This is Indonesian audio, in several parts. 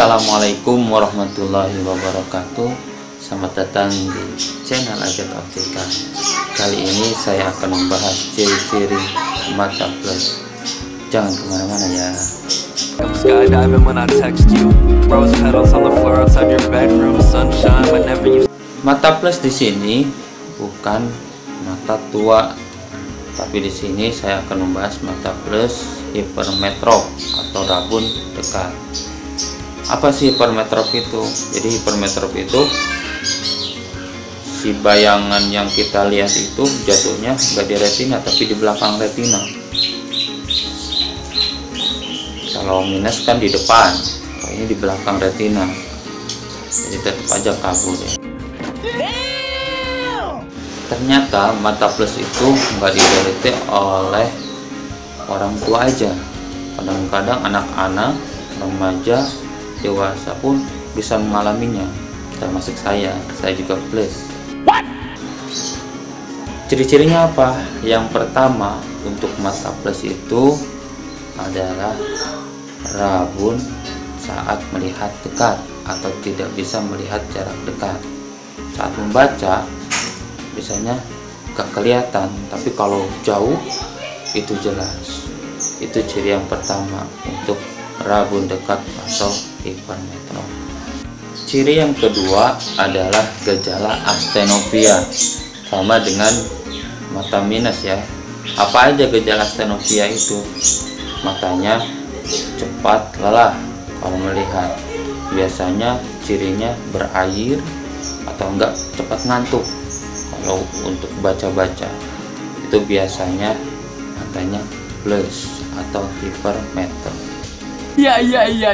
Assalamualaikum warahmatullahi wabarakatuh. Selamat datang di channel Ajat Optika Kali ini saya akan membahas ciri-ciri mata plus Jangan ke mana-mana ya. Mata plus di sini bukan mata tua tapi di sini saya akan membahas mata plus hipermetrop atau rabun dekat apa sih hipermetrop itu? Jadi hipermetrop itu si bayangan yang kita lihat itu jatuhnya nggak di retina tapi di belakang retina. Kalau minus kan di depan kalau ini di belakang retina. Jadi tetap aja kabur ya. Ternyata mata plus itu nggak diderita oleh orang tua aja. Kadang-kadang anak-anak remaja dewasa pun bisa mengalaminya termasuk saya. Saya juga plus ciri-cirinya apa? Yang pertama untuk mata plus itu adalah rabun saat melihat dekat atau tidak bisa melihat jarak dekat. Saat membaca biasanya gak kelihatan tapi kalau jauh itu jelas. Itu ciri yang pertama untuk rabun dekat atau hipermetro ciri yang kedua adalah gejala astenopia sama dengan mata minus ya. Apa aja gejala astenopia itu? Matanya cepat lelah kalau melihat. Biasanya cirinya berair atau enggak cepat ngantuk kalau untuk baca-baca. Itu biasanya matanya plus atau hipermeter Ya ya ya.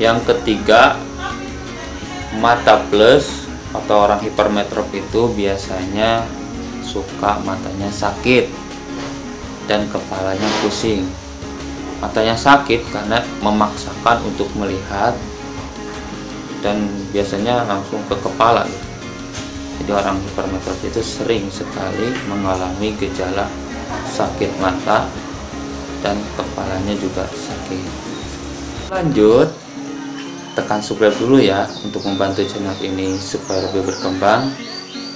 yang ketiga mata plus atau orang hipermetrop itu biasanya suka matanya sakit dan kepalanya pusing. Matanya sakit karena memaksakan untuk melihat dan biasanya langsung ke kepala. Jadi orang hipermetrop itu sering sekali mengalami gejala sakit mata dan kepalanya juga sakit lanjut tekan subscribe dulu ya untuk membantu channel ini supaya lebih berkembang.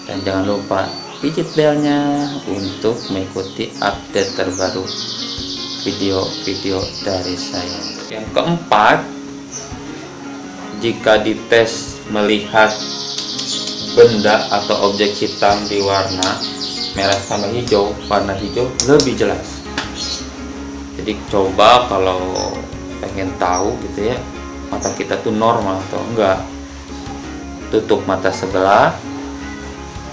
Dan jangan lupa pijit belnya untuk mengikuti update terbaru video-video dari saya. Yang keempat jika dites melihat benda atau objek hitam di warna merah sama hijau warna hijau lebih jelas. Jadi coba kalau pengen tahu gitu ya mata kita tuh normal atau enggak. Tutup mata sebelah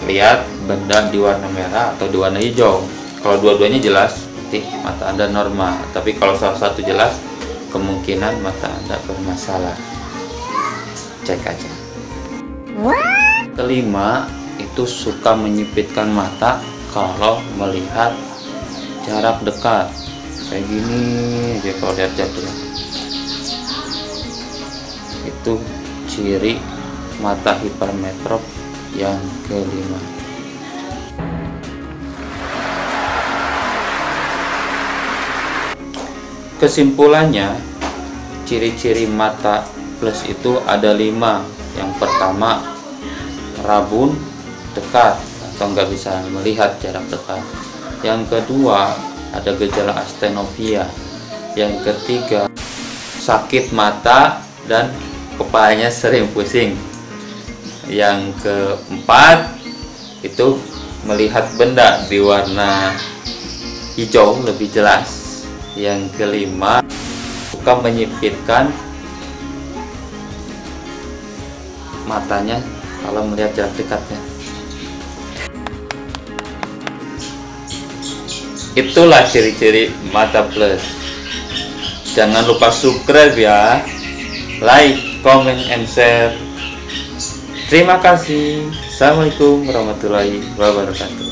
lihat benda di warna merah atau di warna hijau. Kalau dua-duanya jelas berarti mata anda normal. Tapi kalau salah satu jelas kemungkinan mata anda bermasalah. Cek aja. Kelima itu suka menyipitkan mata kalau melihat jarak dekat kayak gini aja kalau lihat jatuh. Itu ciri mata hipermetrop yang kelima. Kesimpulannya ciri-ciri mata plus itu ada lima. Yang pertama rabun dekat atau nggak bisa melihat jarak dekat. Yang kedua ada gejala astenopia yang ketiga sakit mata dan kepalanya sering pusing. Yang keempat itu melihat benda di warna hijau lebih jelas. Yang kelima suka menyipitkan matanya kalau melihat jarak dekatnya itulah ciri-ciri mata plus. Jangan lupa subscribe ya. Like comment and share. Terima kasih. Assalamualaikum warahmatullahi wabarakatuh